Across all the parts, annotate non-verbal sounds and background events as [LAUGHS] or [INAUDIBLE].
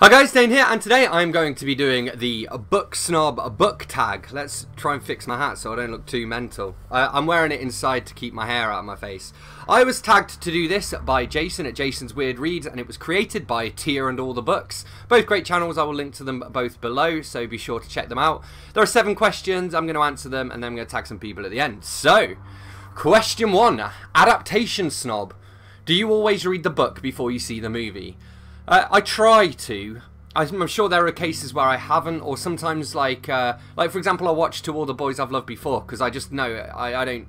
Hi guys, Dane here, and today I'm going to be doing the Book Snob Book Tag. Let's try and fix my hat so I don't look too mental. I'm wearing it inside to keep my hair out of my face. I was tagged to do this by Jason at Jason's Weird Reads, and it was created by Tia and All the Books. Both great channels, I will link to them both below, so be sure to check them out. There are seven questions, I'm going to answer them, and then I'm going to tag some people at the end. So, question one, Adaptation Snob. Do you always read the book before you see the movie? Uh, I try to. I'm sure there are cases where I haven't, or sometimes like, uh, like for example, I watch To All the Boys I've Loved Before because I just know I, I don't.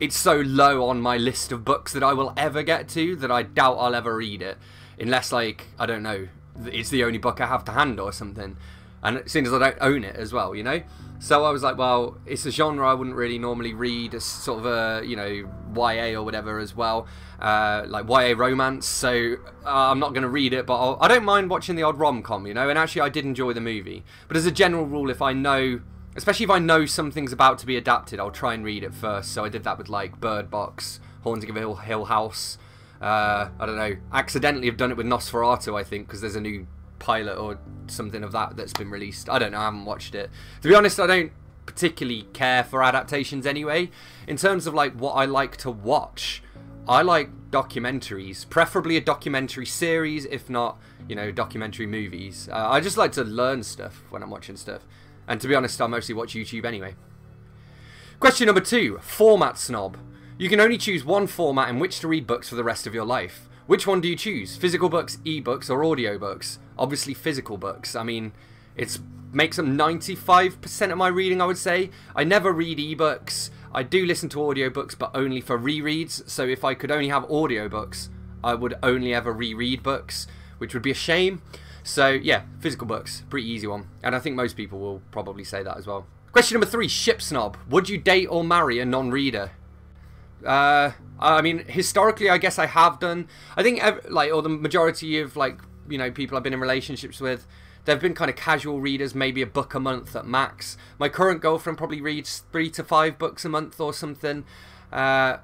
It's so low on my list of books that I will ever get to that I doubt I'll ever read it, unless like I don't know, it's the only book I have to hand or something, and seeing as I don't own it as well, you know. So I was like, well, it's a genre I wouldn't really normally read. It's sort of a, you know, YA or whatever as well, uh, like YA romance. So uh, I'm not going to read it, but I'll, I do not mind watching the odd rom com, you know. And actually, I did enjoy the movie. But as a general rule, if I know, especially if I know something's about to be adapted, I'll try and read it first. So I did that with like Bird Box, Haunting of Hill, Hill House. Uh, I don't know. Accidentally, have done it with Nosferatu, I think, because there's a new pilot or something of that that's been released. I don't know, I haven't watched it. To be honest, I don't particularly care for adaptations anyway. In terms of like what I like to watch, I like documentaries, preferably a documentary series, if not, you know, documentary movies. Uh, I just like to learn stuff when I'm watching stuff. And to be honest, I mostly watch YouTube anyway. Question number two, format snob. You can only choose one format in which to read books for the rest of your life. Which one do you choose? Physical books, ebooks, or audiobooks? Obviously physical books. I mean, it makes up 95% of my reading, I would say. I never read ebooks. I do listen to audiobooks, but only for rereads. So if I could only have audiobooks, I would only ever reread books, which would be a shame. So yeah, physical books, pretty easy one. And I think most people will probably say that as well. Question number three, ship snob. Would you date or marry a non-reader? Uh, I mean, historically, I guess I have done. I think, like, or the majority of, like, you know, people I've been in relationships with, they've been kind of casual readers, maybe a book a month at max. My current girlfriend probably reads three to five books a month or something. Uh,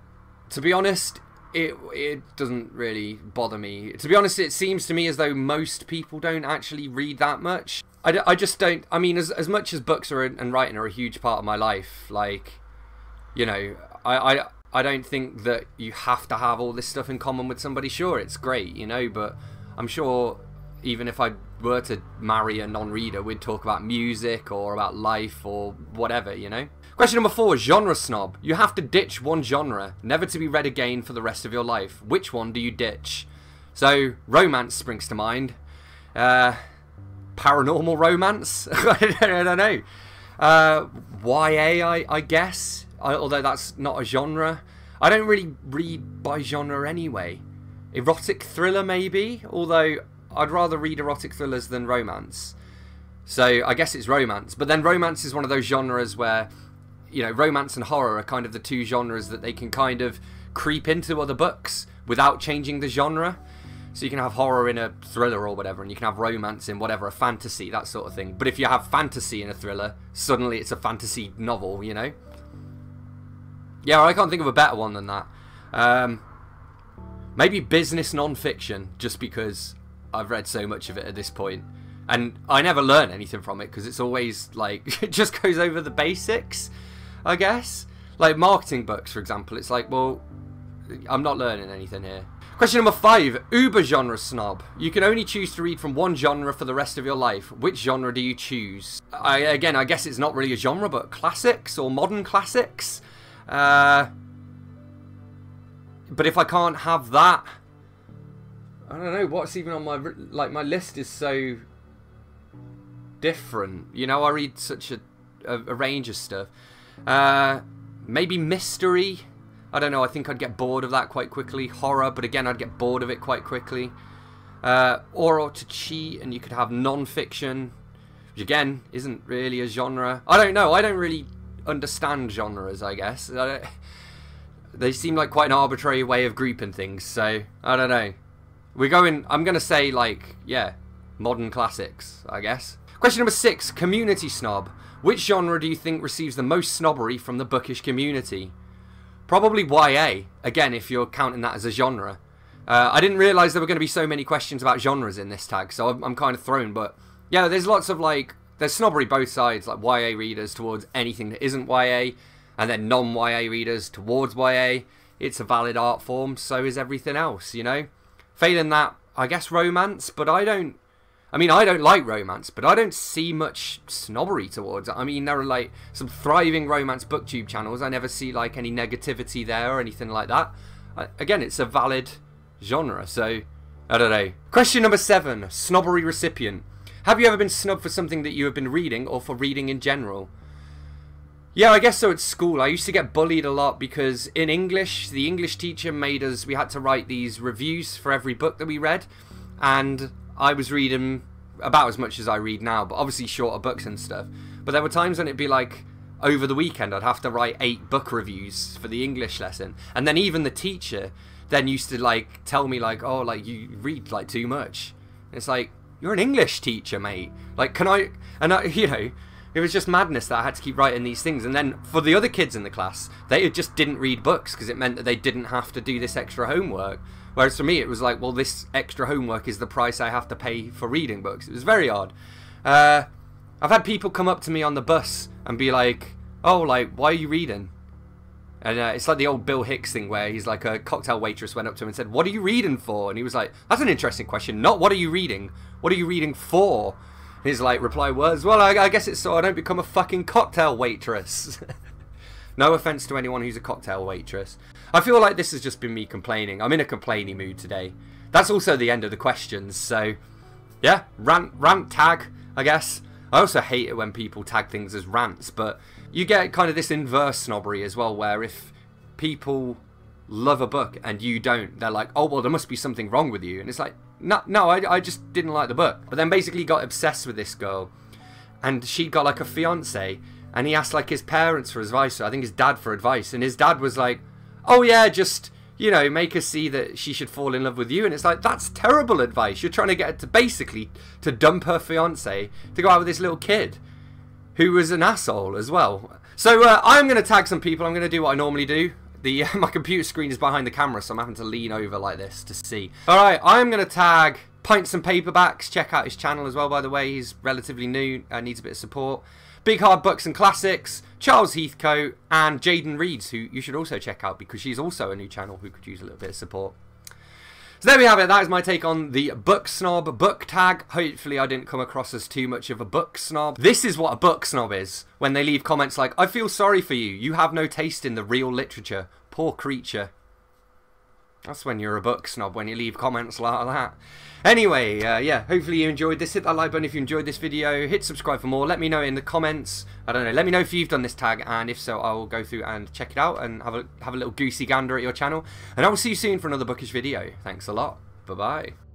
to be honest, it it doesn't really bother me. To be honest, it seems to me as though most people don't actually read that much. I, I just don't. I mean, as as much as books are and writing are a huge part of my life, like, you know, I I I don't think that you have to have all this stuff in common with somebody. Sure, it's great, you know, but I'm sure even if I were to marry a non-reader, we'd talk about music or about life or whatever, you know? Question number four, genre snob. You have to ditch one genre, never to be read again for the rest of your life. Which one do you ditch? So, romance springs to mind. Uh, paranormal romance? [LAUGHS] I don't know. Uh, YA, I, I guess although that's not a genre. I don't really read by genre anyway. Erotic thriller, maybe, although I'd rather read erotic thrillers than romance. So I guess it's romance. But then romance is one of those genres where, you know, romance and horror are kind of the two genres that they can kind of creep into other books without changing the genre. So you can have horror in a thriller or whatever, and you can have romance in whatever, a fantasy, that sort of thing. But if you have fantasy in a thriller, suddenly it's a fantasy novel, you know? Yeah, I can't think of a better one than that. Um, maybe business non-fiction, just because I've read so much of it at this point. And I never learn anything from it because it's always like, [LAUGHS] it just goes over the basics, I guess. Like marketing books, for example, it's like, well, I'm not learning anything here. Question number five, uber genre snob. You can only choose to read from one genre for the rest of your life. Which genre do you choose? I, again, I guess it's not really a genre, but classics or modern classics. Uh, but if I can't have that, I don't know what's even on my like my list is so different. You know, I read such a a, a range of stuff. Uh, maybe mystery. I don't know. I think I'd get bored of that quite quickly. Horror, but again, I'd get bored of it quite quickly. Uh, or to cheat, and you could have non-fiction, which again isn't really a genre. I don't know. I don't really understand genres, I guess. I they seem like quite an arbitrary way of grouping things, so I don't know. We're going, I'm going to say, like, yeah, modern classics, I guess. Question number six Community snob. Which genre do you think receives the most snobbery from the bookish community? Probably YA, again, if you're counting that as a genre. Uh, I didn't realise there were going to be so many questions about genres in this tag, so I'm, I'm kind of thrown. But yeah, there's lots of like there's snobbery both sides, like YA readers towards anything that isn't YA, and then non-YA readers towards YA. It's a valid art form, so is everything else, you know. Failing that, I guess romance, but I don't. I mean, I don't like romance, but I don't see much snobbery towards it. I mean, there are like some thriving romance booktube channels. I never see like any negativity there or anything like that. I, again, it's a valid genre, so I don't know. Question number seven: snobbery recipient. Have you ever been snubbed for something that you have been reading or for reading in general? Yeah, I guess so at school. I used to get bullied a lot because in English, the English teacher made us, we had to write these reviews for every book that we read. And I was reading about as much as I read now, but obviously shorter books and stuff. But there were times when it'd be like, over the weekend, I'd have to write eight book reviews for the English lesson. And then even the teacher then used to like tell me like, oh, like you read like too much. it's like, you're an English teacher, mate. Like, can I, and I, you know, it was just madness that I had to keep writing these things. And then for the other kids in the class, they just didn't read books because it meant that they didn't have to do this extra homework. Whereas for me, it was like, well, this extra homework is the price I have to pay for reading books. It was very odd. Uh, I've had people come up to me on the bus and be like, oh, like, why are you reading? And uh, it's like the old Bill Hicks thing where he's like a cocktail waitress went up to him and said, What are you reading for? And he was like, That's an interesting question. Not what are you reading? What are you reading for? His like reply was, "Well, I, I guess it's so I don't become a fucking cocktail waitress." [LAUGHS] no offense to anyone who's a cocktail waitress. I feel like this has just been me complaining. I'm in a complaining mood today. That's also the end of the questions. So, yeah, rant, rant tag, I guess. I also hate it when people tag things as rants, but you get kind of this inverse snobbery as well, where if people love a book and you don't, they're like, oh, well, there must be something wrong with you. And it's like, no, no, I, I just didn't like the book. But then basically got obsessed with this girl, and she got like a fiance, and he asked like his parents for advice. I think his dad for advice, and his dad was like, "Oh yeah, just you know, make her see that she should fall in love with you." And it's like that's terrible advice. You're trying to get her to basically to dump her fiance to go out with this little kid, who was an asshole as well. So uh, I'm going to tag some people. I'm going to do what I normally do. The uh, [LAUGHS] my computer screen is behind the camera, so I'm having to lean over like this to see. All right, I'm gonna tag Pints and Paperbacks. Check out his channel as well, by the way. He's relatively new, and needs a bit of support. Big Hard Books and Classics, Charles Heathcote, and Jayden Reads, who you should also check out because she's also a new channel who could use a little bit of support. So there we have it. That is my take on the book snob book tag. Hopefully I didn't come across as too much of a book snob. This is what a book snob is. When they leave comments like, I feel sorry for you. You have no taste in the real literature. Poor creature. That's when you're a book snob, when you leave comments like that. Anyway, uh, yeah, hopefully you enjoyed this. Hit that like button if you enjoyed this video. Hit subscribe for more. Let me know in the comments. I don't know. Let me know if you've done this tag, and if so, I will go through and check it out and have a have a little goosey gander at your channel. And I will see you soon for another bookish video. Thanks a lot. Bye bye.